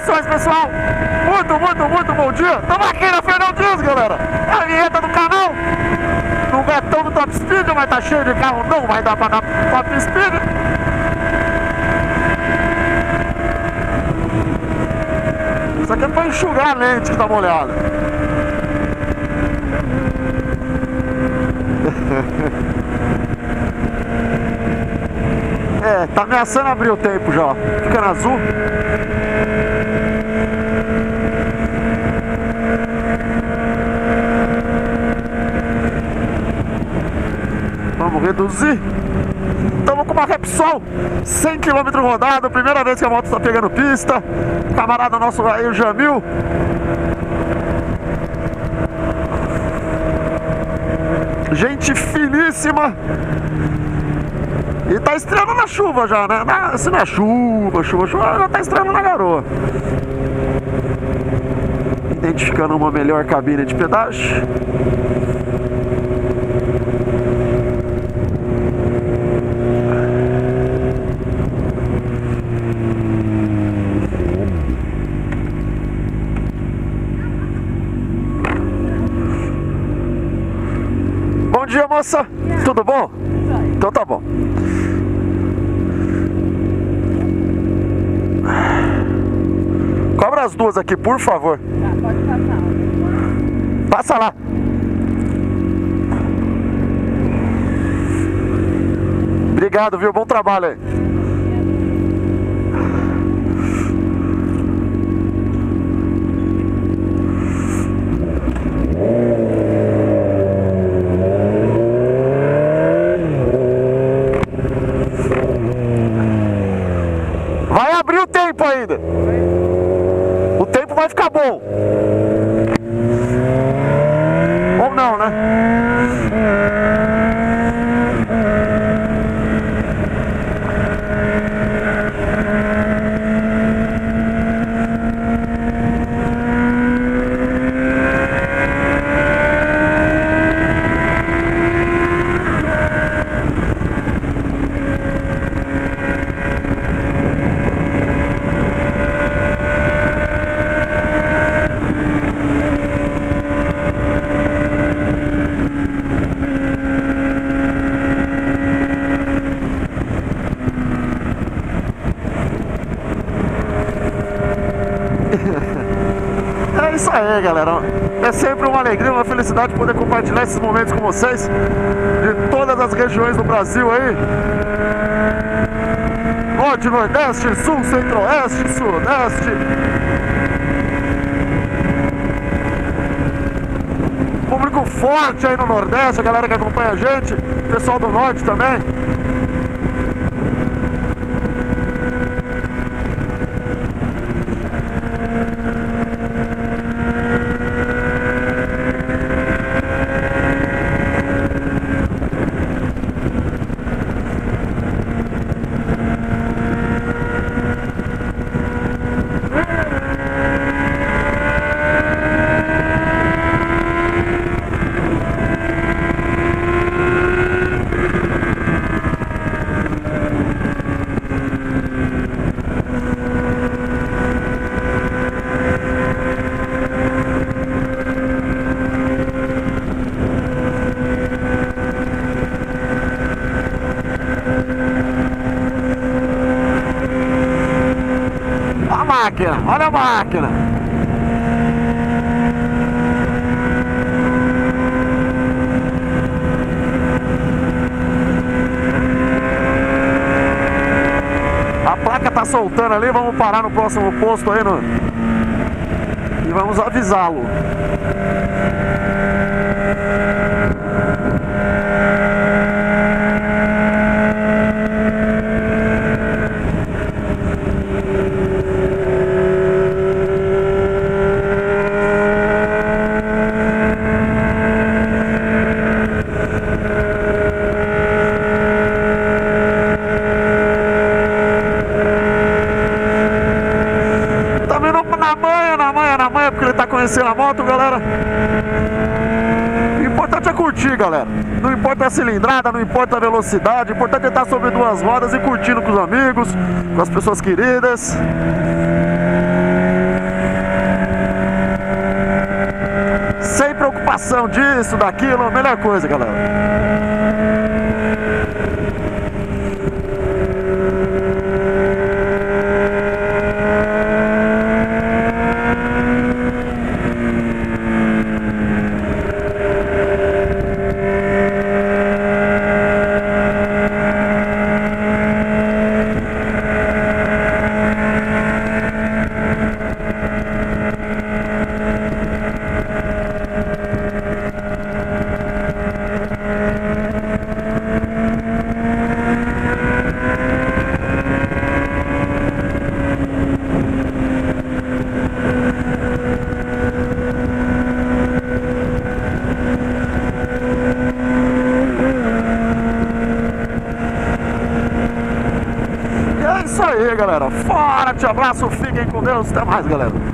Saudações, pessoal! Muito, muito, muito bom dia! Estamos aqui na Fernão Dias, galera! A vinheta do canal! Não é tão do Top Speed, mas tá cheio de carro, não vai dar pra dar Top Speed! Isso aqui é pra enxugar a lente que tá molhada. É, tá ameaçando abrir o tempo já. Fica na azul. Vamos reduzir. Estamos com uma Repsol 100 km rodado, primeira vez que a moto está pegando pista. Camarada nosso aí, o Jamil. Gente finíssima. E tá estreando na chuva já, né? Na, se não é chuva, chuva, chuva, já tá estreando na garoa. Identificando uma melhor cabine de pedágio. Dia, moça. Tudo bom? Então tá bom. Cobra as duas aqui, por favor. Tá, pode passar. Passa lá. Obrigado, viu? Bom trabalho aí. Vai abrir o tempo ainda. O tempo vai ficar bom. Ou não, né? É isso galera. É sempre uma alegria, uma felicidade poder compartilhar esses momentos com vocês de todas as regiões do Brasil aí. Norte, Nordeste, Sul, Centro-Oeste, Sudeste. Público forte aí no Nordeste, a galera que acompanha a gente, pessoal do Norte também. A máquina, olha a máquina. A placa tá soltando ali, vamos parar no próximo posto aí no... e vamos avisá-lo. conhecer a moto, galera. O importante é curtir, galera. Não importa a cilindrada, não importa a velocidade. O importante é estar sobre duas rodas e curtindo com os amigos, com as pessoas queridas. Sem preocupação disso, daquilo, a melhor coisa, galera. Galera. Forte abraço, fiquem com Deus. Até mais, galera.